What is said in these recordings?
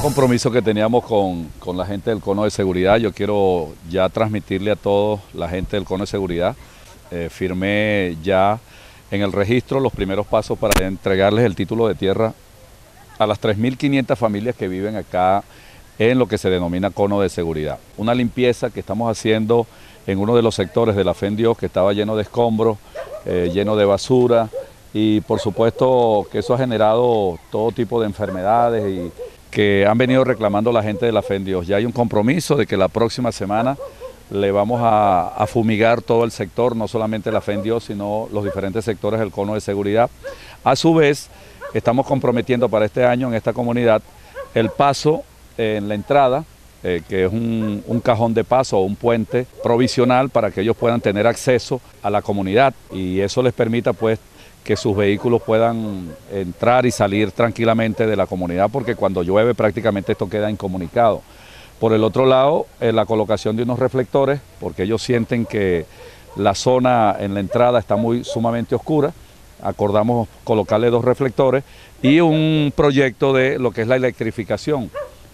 compromiso que teníamos con, la gente del cono de seguridad. Yo quiero ya transmitirle a todos la gente del cono de seguridad. Eh, firmé ya en el registro los primeros pasos para entregarles el título de tierra a las 3.500 familias que viven acá en lo que se denomina cono de seguridad. Una limpieza que estamos haciendo en uno de los sectores de la FENDIO que estaba lleno de escombros, eh, lleno de basura y por supuesto que eso ha generado todo tipo de enfermedades y que han venido reclamando la gente de la FENDIO. Ya hay un compromiso de que la próxima semana le vamos a, fumigar todo el sector, no solamente la FENDIO, sino los diferentes sectores del cono de seguridad. A su vez, estamos comprometiendo para este año en esta comunidad el paso en la entrada, eh, que es un, un, cajón de paso o un puente provisional para que ellos puedan tener acceso a la comunidad y eso les permita pues que sus vehículos puedan entrar y salir tranquilamente de la comunidad porque cuando llueve prácticamente esto queda incomunicado. Por el otro lado, eh, la colocación de unos reflectores porque ellos sienten que la zona en la entrada está muy sumamente oscura acordamos colocarle dos reflectores y un proyecto de lo que es la electrificación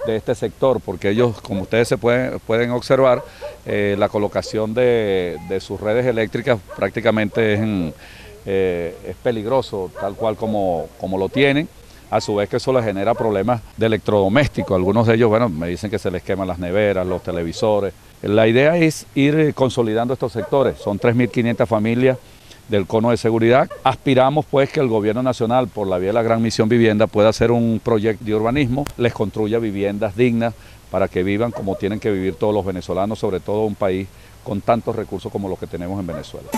de este sector, porque ellos, como ustedes se pueden, pueden observar, eh, la colocación de, sus redes eléctricas prácticamente es, eh, es peligroso, tal cual como, como lo tienen. A su vez que eso les genera problemas de electrodoméstico. Algunos de ellos, bueno, me dicen que se les queman las neveras, los televisores. La idea es ir consolidando estos sectores. Son 3.500 familias del cono de seguridad. Aspiramos pues que el gobierno nacional, por la vía de la Gran Misión Vivienda, pueda hacer un proyecto de urbanismo, les construya viviendas dignas para que vivan como tienen que vivir todos los venezolanos, sobre todo un país con tantos recursos como los que tenemos en Venezuela.